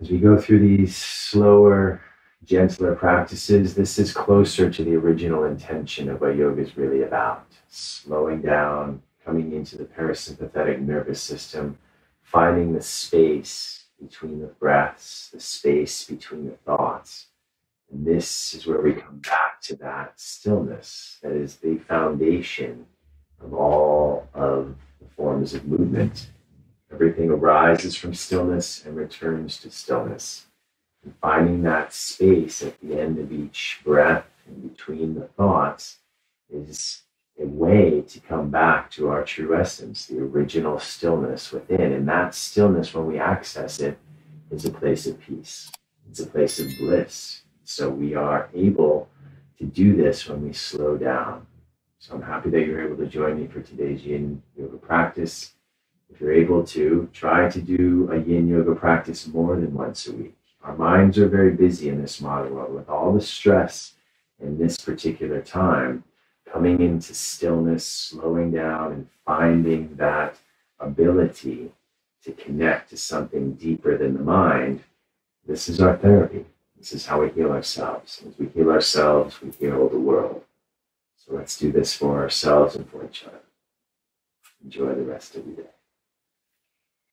As we go through these slower, gentler practices, this is closer to the original intention of what yoga is really about slowing down, coming into the parasympathetic nervous system, finding the space between the breaths, the space between the thoughts. And this is where we come back to that stillness that is the foundation of all of the forms of movement. Everything arises from stillness and returns to stillness. And finding that space at the end of each breath and between the thoughts is a way to come back to our true essence, the original stillness within. And that stillness, when we access it, is a place of peace, it's a place of bliss. So we are able to do this when we slow down. So I'm happy that you're able to join me for today's yin yoga practice. If you're able to, try to do a yin yoga practice more than once a week. Our minds are very busy in this modern world with all the stress in this particular time coming into stillness, slowing down, and finding that ability to connect to something deeper than the mind, this is our therapy. This is how we heal ourselves. As we heal ourselves, we heal the world. So let's do this for ourselves and for each other. Enjoy the rest of your day.